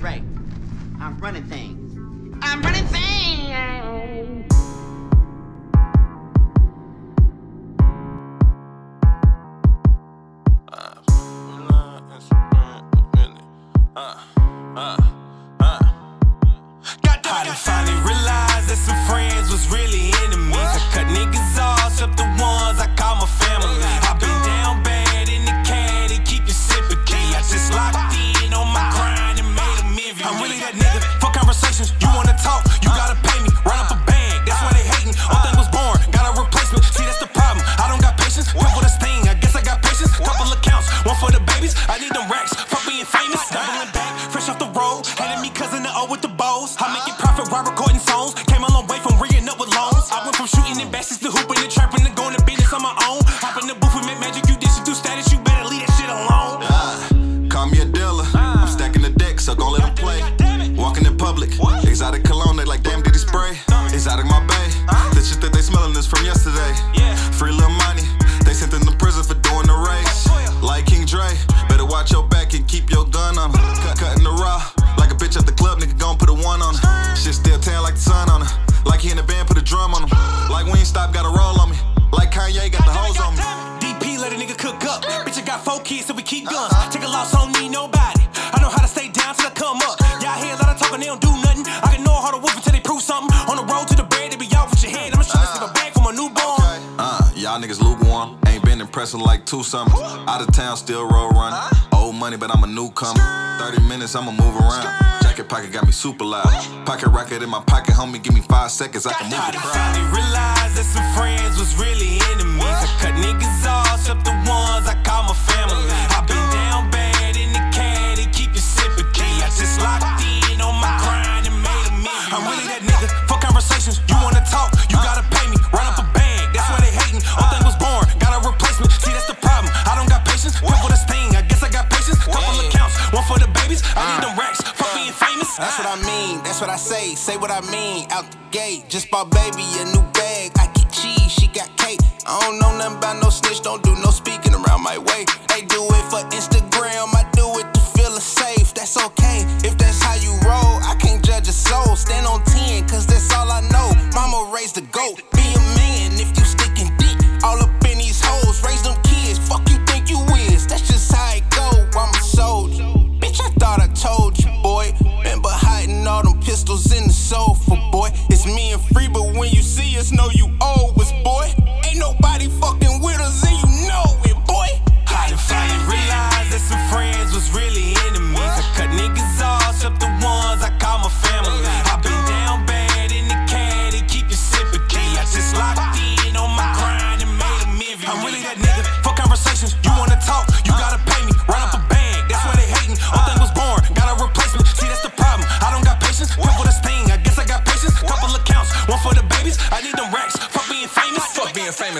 right. I'm running things. I'm running things. I that nigga. For conversations, you wanna talk, you gotta pay me. Run up a bag, that's why they hating. Old thing was born, got a replacement. See, that's the problem. I don't got patience. Good for this thing, I guess I got patience. Couple accounts, one for the babies. I need them racks. Fuck being famous. Doubling back, fresh off the road. Handing me cousin the O with the bows. I make it profit while recording songs. Came a long way from rigging up with loans. I went from shooting in baskets to hooping Walking in public, exotic cologne, they like, damn, did he spray? Exotic my bay. The shit that they smelling is from yesterday. Yeah. Free little money, they sent him to prison for doing the race. Like King Dre, better watch your back and keep your gun on him. Cut, cutting the raw, like a bitch at the club, nigga gon' put a one on her. Shit still tan like the sun on her. Like he in the band, put a drum on him. Like we ain't stop, got a roll on me. Like Kanye got the hose on me. DP let a nigga cook up. Bitch, I got four kids, so we keep uh-huh. guns. Take a loss, don't need nobody. I know how to stay down till I come up. A lot of talking, they don't do nothing. I can know how to whoop until they prove something. On the road to the bed, they be off with your head. I'm trying to slip a bag from a newborn. Uh, y'all niggas lukewarm. Ain't been impressing like two summers. Out of town, still roll running. Old money, but I'm a newcomer. 30 minutes, I'ma move around. Jacket pocket got me super loud. Pocket rocket in my pocket, homie, give me five seconds, I can move the crowd. finally realized that some friends That's what I ah. mean, that's what I say, say what I mean. Out the gate, just bought baby a new bag. I get cheese, she got cake. I don't know nothing about no snitch, don't do no speaking around my way. They do it for Instagram, I do it to feel safe. That's okay, if that's how you roll. I can't judge a soul, stand on 10, cause that's all I know. Mama raised a goat,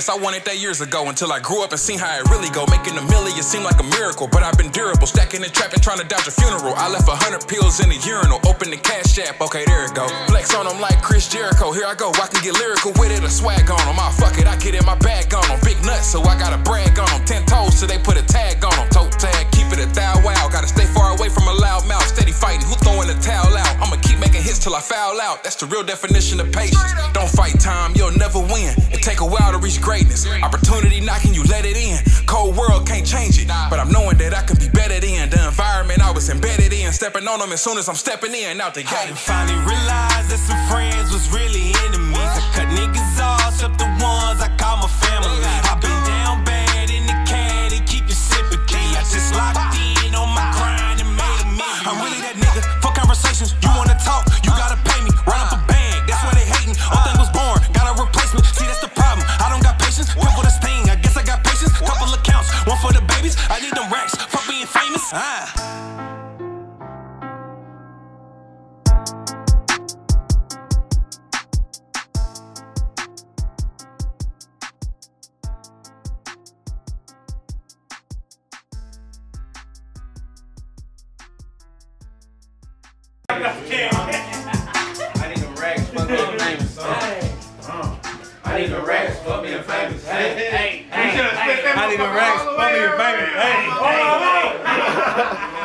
Famous, I wanted that years ago until I grew up and seen how it really go. Making a million seem like a miracle, but I've been durable. Stacking and trapping, trying to dodge a funeral. I left a hundred pills in the urinal, open the cash app, okay, there it go. Flex on them like Chris Jericho, here I go. I can get lyrical with it, a swag on them. Ah, fuck it, I get in my bag on them. Big nuts, so I gotta brag on them. Ten toes, so they put a tag on them. Toe tag, keep it a thou wow. Gotta stay far away from a loud mouth, steady fighting. Who throwing the towel out? I'ma keep making hits till I foul out. That's the real definition of patience. Don't fight time, you'll greatness. Opportunity knocking, you let it in. Cold world can't change it, but I'm knowing that I can be better than the environment I was embedded in. Stepping on them as soon as I'm stepping in out the I gate. done finally realized that some friends was really enemies. One for the babies. I need them racks. Fuck being famous. Ah. I need them racks for being famous. I need them racks for being famous. Hey, hey, hey. I need them racks for being famous. Hey, hey, hey. Oh God,